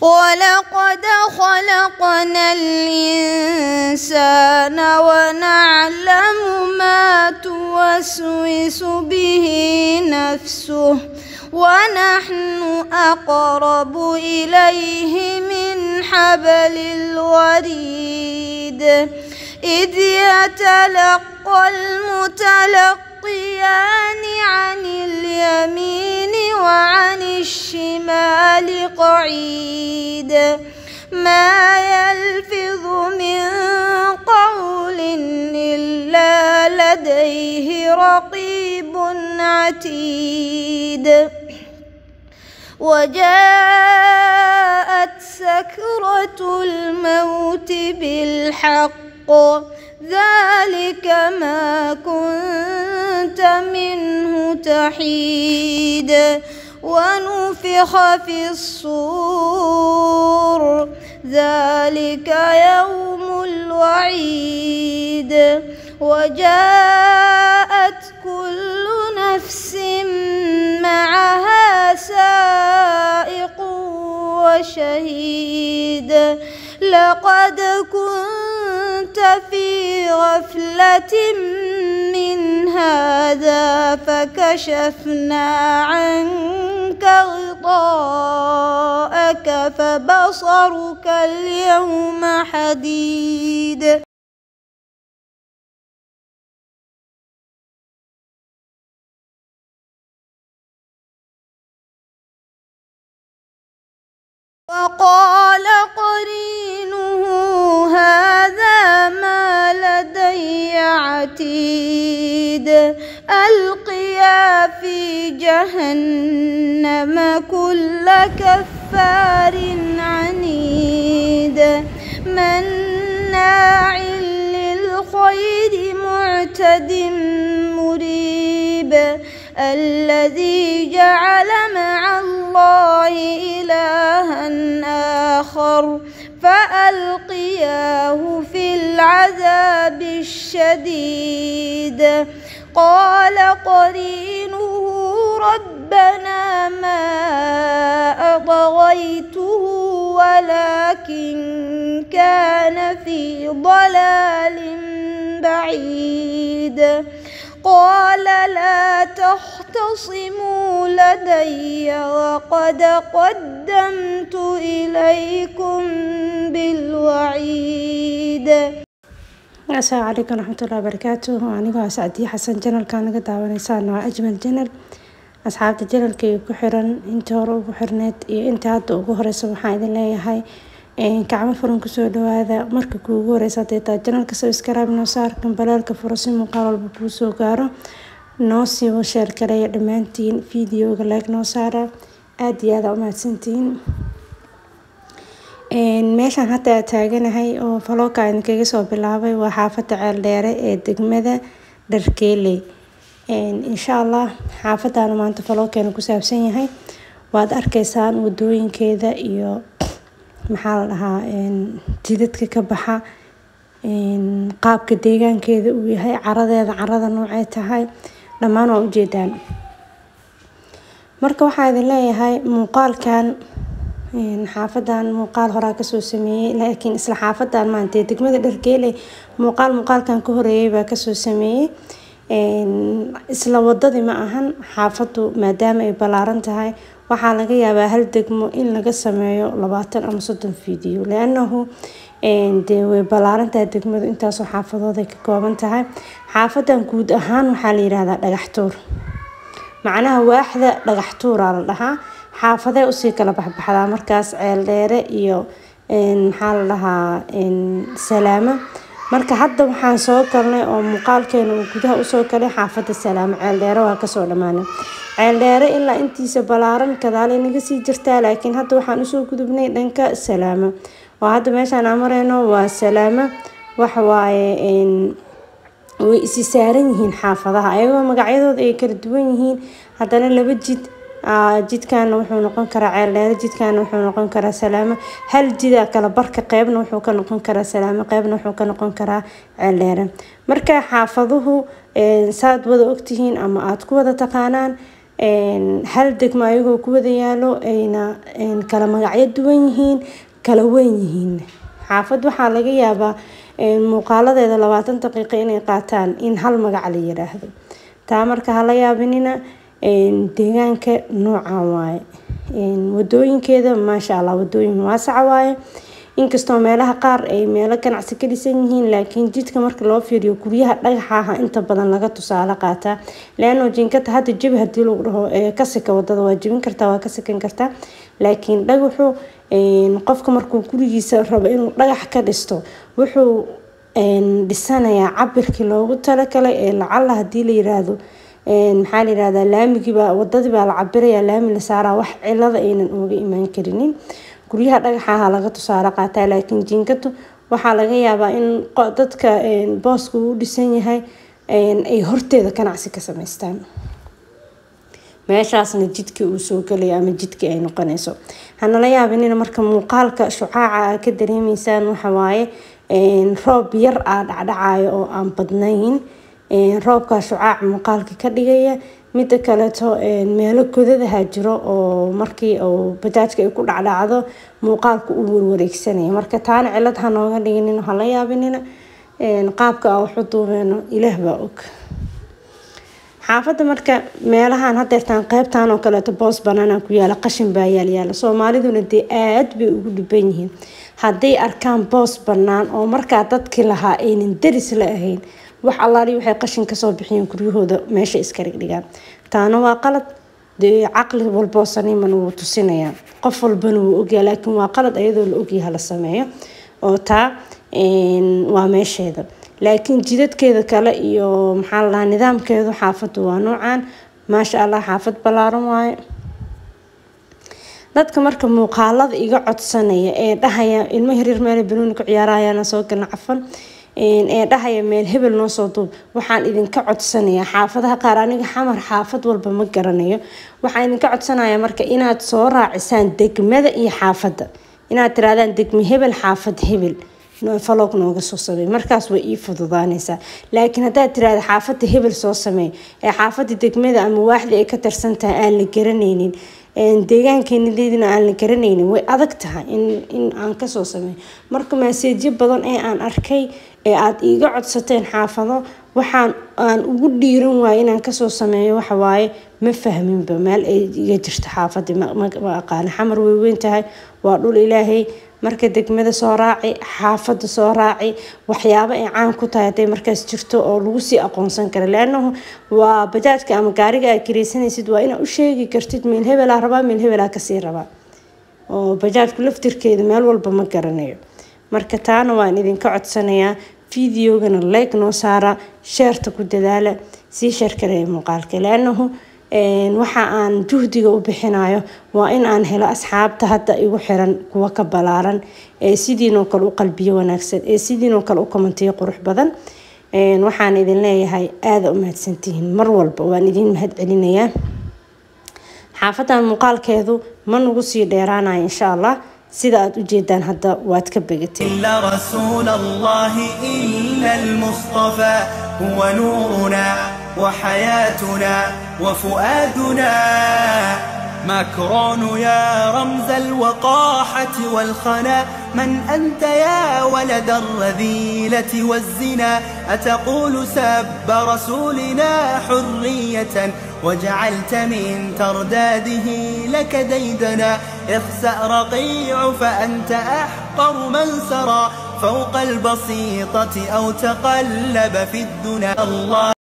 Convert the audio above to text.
ولقد خلقنا الإنسان ونعلم ما توسوس به نفسه ونحن أقرب إليه من حبل الوريد إذ يتلقى المتلقيان عن اليمين وعن الشمال قعيد. ما يلفظ من قول إلا لديه رقيب عتيد. وجاءت سكرة الموت بالحق. ذلك ما كنت منه تحيد ونفخ في الصور. ذلك يوم الوعيد. وجاءت كل نفس معها سائق وشهيد. لقد كنت في غفلة من هذا فكشفنا عنك غطاءك فبصرك اليوم حديد. وقال جهنم كل كفار عنيد. مناع للخير معتد مريب. الذي جعل مع الله إلها آخر. فألقياه في العذاب الشديد. قال قرينه ربنا ما أطغيته ولكن كان في ضلال بعيد. قال لا تختصموا لدي وقد قدمت إليكم بالوعيد. السلام عليكم ورحمة الله وبركاته. أنا سعدي حسن جنرال كان قد أجمل جنرال. Asxaabta janalkayga ku xiran intii hore ugu xirneyd iyo inta hadda ugu horeysa waxaan idin leeyahay gacmo furan ku soo dhawaada marka kuugu horeysa haday tahay janalka sabskrib noo saar kambalaalka furo si muuqaal walba kuu soo gaaro. Noo siibo sheer gareeya dhammaantiin videoga leeg noo saara. Aada iyo aada umahadsantihiin meeshaan hadda taaganahay oo falooka idinkaga soo bilaabay waa xaafada ceeldheere ee degmada dharkeeley insha allah xaafadana maanta falookeena ku saabsan yahay. Waad arkeysaan wadooyinkeeda iyo maxaa la dhahaa jidadka ka baxa qaabka deegaankeeda uu yahay caradeeda carada noocay tahay. Dhammaan waa ujeedaan. Marka waxaa idin leeyahay muuqaalkan xaafadan muuqaal horaa ka soo sameeyey laakiin isla xaafadan maanta degmada dhargeele muuqaal muuqaalkan ka horeeyay baa ka soo sameeyey isla wadadii ma ahan xaafadu maadaama ay ballaaran tahay waxaa laga yaabaa hal degmo in laga sameeyo labaatan ama soddon video lianahu dee way ballaaran tahay degmadu intaasoo xaafadooday ka kooban tahay. Xaafadan guud ahaan waxaa la yihahdaa dhagaxtuur macnaha waaxda dhagaxtuuraa la dhahaa xaafadee u sii kala baxbaxdaa markaas ceel dheere iyo maxaa la dhahaa salaamo marka hadda waxaan soo galnay oo muuqaalkeena uu gudaha u soo galay xaafada salaamo ceel dheere waa ka soo dhamaanay. Ceel dheere ilaa intiisa ballaaran kadaale naga sii jirtaa laakiin hadda waxaan u soo gudubnay dhanka salaamo oo hadda meeshaan aan mareyno waa salaamo waxawaaye way isi saaran yihiin xaafadaha ayagoo magacyadooda ay kala duwan yihiin. Haddana laba jid jidkaana wuxuu noqon karaa ceeldheere jidkaana wuxuu noqon karaa salaamo. Hal jida kala barka qeybna wuxuu ka noqon karaa salaamo qeybna wuxuu ka noqon karaa ceeldheere marka xaafaduhu saad wada ogtihiin ama aada ku wada taqaanaan hal degmo ayagoo ku wada yaalo ayna kala magacyo duwan yihiin kala weyn yihiin. Xaafad waxaa laga yaabaa muuqaaladeeda labaatan daqiiqo inay qaataan in hal magac la yiraahdo. Taa marka hala yaabinina deegaanka noocan waaye. Wadooyinkeeda maasha allah wadooyin waasaca waaye. Inkastoo meelaha qaar ay meelo ganacsi ka dhisan yihiin laakiin jidka marka loo fiiriyo guryaha dhagaxaha inta badan laga tusaale qaataa leano jinkata hadda jabi haddii lagu dhaho kasika waddada waa jebin kartaa waa ka sikan kartaa laakiin dhagaxu qofka markuu gurigiisa rabo inuu dhagax ka dhisto wuxuu dhisanayaa cabirkii loogu talagalay ee lacala haddii la yiraahdo maxaa la yirahdaa laamigiibaa wadadii baa la cabirayaa laami la saaraa wax cilada aynan ooga imaan karinin. Guryaha dhagaxaha laga tusaale qaataa laakiin jinkatu waxaa laga yaabaa in dadka booska uu dhisan yahay ay horteeda ganacsi ka sameystaan meeshaasna jidkii uu soo gelaya ama jidkii ay noqonayso. Hanala yaabinina marka muuqaalka shucaaca a ka dareemeysaan waxawaaye roob yar aa dhacdhacayo oo aan badnayn roobkaa shucaaca muuqaalka ka dhigaya mida kaleeto meelo godadaha jiro oo markii uu bajaajka ay ku dhacdhacdo muuqaalka uu warwareegsanaya marka taana cilad ha nooga dhiginin hala yaabinina qaabka a waxu duubeeno ilaah baa og. Xaafadda marka meelahan hadeertaan qeybtan oo kaleeto boos banaana ku yaalla qashin baa yaalyaala soomaaliduna dee aad bay ugu dhiban yihiin. Hadday arkaan boos banaan oo markaa dadkii lahaa aynan daris la ahayn wax allaali waxay qashin ka soo bixiyeen guryahooda meesha iska dhigdhigaan taana waa qalad. Dee caqli walboo saniiman wuu tusinayaa qof walbana wuu ogyaa laakiin waa qalad ayadoo la ogyaha la sameeyo. Oo taa waa meesheeda. Laakiin jidadkeeda kale iyo maxaa la nidaamkeedu xaafaddu waa noocaan. Maasha allah xaafad ballaaran waaye. Dadka marka muuqaalada iga codsanaya ee dhahaya ilmo hirir meela banooni ku ciyaarayaana soo galna cafan ee dhahaya meel hebel noo soo duub waxaan idinka codsanayaa xaafadaha qaar. Aniga xamar xaafad walba ma garanayo. Waxaan idinka codsanayaa marka inaad soo raacisaan degmada iyo xaafadda. Inaad tirahdaan degme hebel xaafad hebel. Falog nooga soo sameey markaas way ii fududaanaysaa. Laakiin haddaad tirahda xaafadda hebel soo sameey ee xaafadda degmada ama waaxda ay ka tirsan tahay aan la garanaynin. Deegaankeenadeedina aan la garanaynin. Way adag tahay in aan ka soo sameeyo marka maaseejyo badan ee aan arkay ee aada iiga codsateen xaafado waxaan aan ugu dhiiran waaya inaan ka soo sameeyo waxawaaye ma fahminba meel ay iga jirto xaafadii ma aqaana xamar way tahay waa dhul ilaahay marka degmada soo raaci xaafada soo raaci waxyaabo ay caan ku tahay haday markaas jirto oo lagu sii aqoonsan kara leanahu waa bajaajka ama gaariga aad kireysanaysid waa inaad u sheegi kartid meel hebelaa rabaa meel hebelaa ka sii rabaa oo bajaajku laftirkeeda meel walba ma garanayo. Marka taana waan idinka codsanayaa videogana like noo saara sheerta ku dadaala sii sheerkaraya muuqaalka. Leanahu waxa aan juhdiga u bixinayo waa in aan helo asxaabta hadda igu xiran kuwa ka ballaaran ee sidiinoo kale u qalbiyo wanaagsan ee sidiinoo kale u komantiyo qurux badan. Waxaan idin leeyahay aada u mahadsantihiin mar walba waan idin mahad xaafadan muuqaalkeedu ma nagu sii dheeraanayo insha allah hadda waad ka begateen إلا رسول الله إلا المصطفى هو نورنا وحياتنا وفؤادنا. مكرون يا رمز الوقاحة والخنا من أنت يا ولد الرذيلة والزنا؟ أتقول سب رسولنا حرية وجعلت من ترداده لك ديدنا. اخسأ رقيع فأنت أحقر من سرى فوق البسيطة أو تقلب في الدنا الله